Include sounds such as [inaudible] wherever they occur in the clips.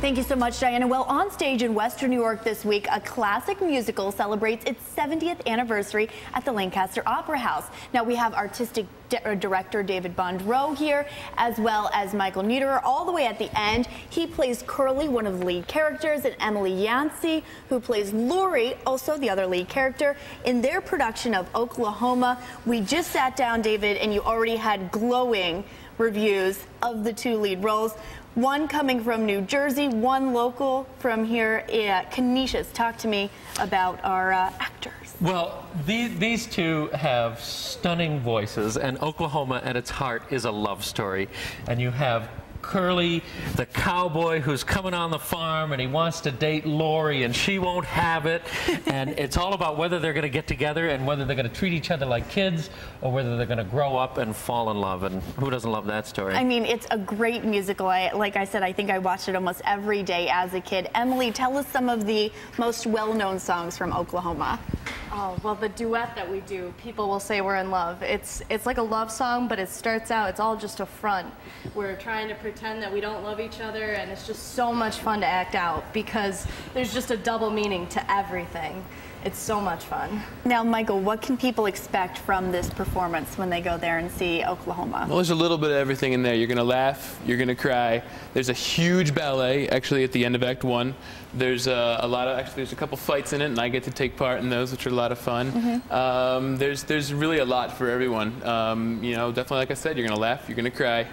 Thank you so much, Diana. Well, on stage in Western New York this week, a classic musical celebrates its 70th anniversary at the Lancaster Opera House. Now, we have artistic uh, director David Bondrow here, as well as Michael Neiderer, all the way at the end. He plays Curly, one of the lead characters, and Emily Yancey, who plays Laurie, also the other lead character, in their production of Oklahoma. We just sat down, David, and you already had glowing reviews of the two lead roles. One coming from New Jersey, one local from here at Canisius. Talk to me about our uh, actors. Well, these, these two have stunning voices, and Oklahoma at its heart is a love story. And you have Curly, the cowboy who's coming on the farm and he wants to date Laurie and she won't have it. [laughs] and it's all about whether they're going to get together and whether they're going to treat each other like kids or whether they're going to grow up and fall in love. And who doesn't love that story? I mean, it's a great musical. I, like I said, I think I watched it almost every day as a kid. Emily, tell us some of the most well-known songs from Oklahoma. Oh, well, the duet that we do, people will say we're in love. It's, it's like a love song, but it starts out, it's all just a front. We're trying to pretend that we don't love each other, and it's just so much fun to act out because there's just a double meaning to everything. It's so much fun. Now, Michael, what can people expect from this performance when they go there and see Oklahoma? Well, there's a little bit of everything in there. You're going to laugh, you're going to cry. There's a huge ballet, actually, at the end of Act One. There's a, a, lot of, actually, there's a couple fights in it, and I get to take part in those, which are a lot of fun. Mm -hmm. um, there's, there's really a lot for everyone. Um, you know, definitely, like I said, you're going to laugh, you're going to cry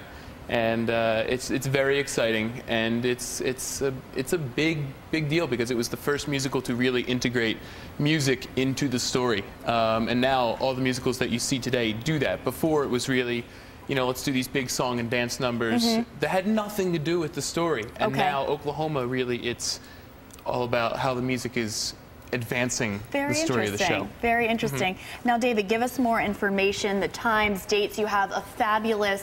and uh, it's it's very exciting and it's it's a it's a big big deal because it was the first musical to really integrate music into the story um, and now all the musicals that you see today do that before it was really you know let's do these big song and dance numbers mm -hmm. that had nothing to do with the story and okay. now Oklahoma really it's all about how the music is advancing Very the story of the show. Very interesting. Mm -hmm. Now, David, give us more information, the times, dates. You have a fabulous,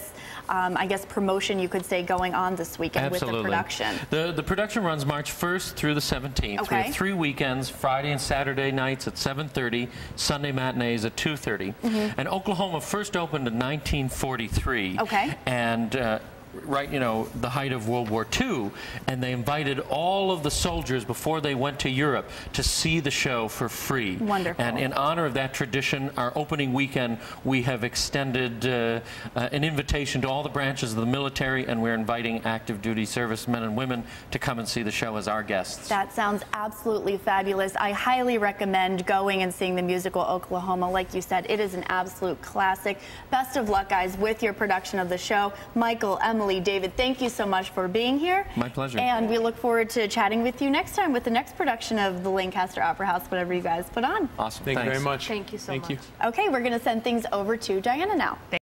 um, I guess, promotion, you could say, going on this weekend Absolutely. with the production. The, the production runs March 1st through the 17th. Okay. We have three weekends, Friday and Saturday nights at 7.30, Sunday matinees at 2.30. Mm -hmm. And Oklahoma first opened in 1943. Okay. And uh, right, you know, the height of World War II, and they invited all of the soldiers before they went to Europe to see the show for free. Wonderful. And in honor of that tradition, our opening weekend, we have extended uh, uh, an invitation to all the branches of the military, and we're inviting active duty servicemen and women to come and see the show as our guests. That sounds absolutely fabulous. I highly recommend going and seeing the musical Oklahoma. Like you said, it is an absolute classic. Best of luck, guys, with your production of the show. Michael, Emily, Emily, David, thank you so much for being here. My pleasure. And we look forward to chatting with you next time with the next production of the Lancaster Opera House, whatever you guys put on. Awesome. Thank Thanks. you very much. Thank you so thank much. You. Okay, we're going to send things over to Diana now.